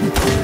you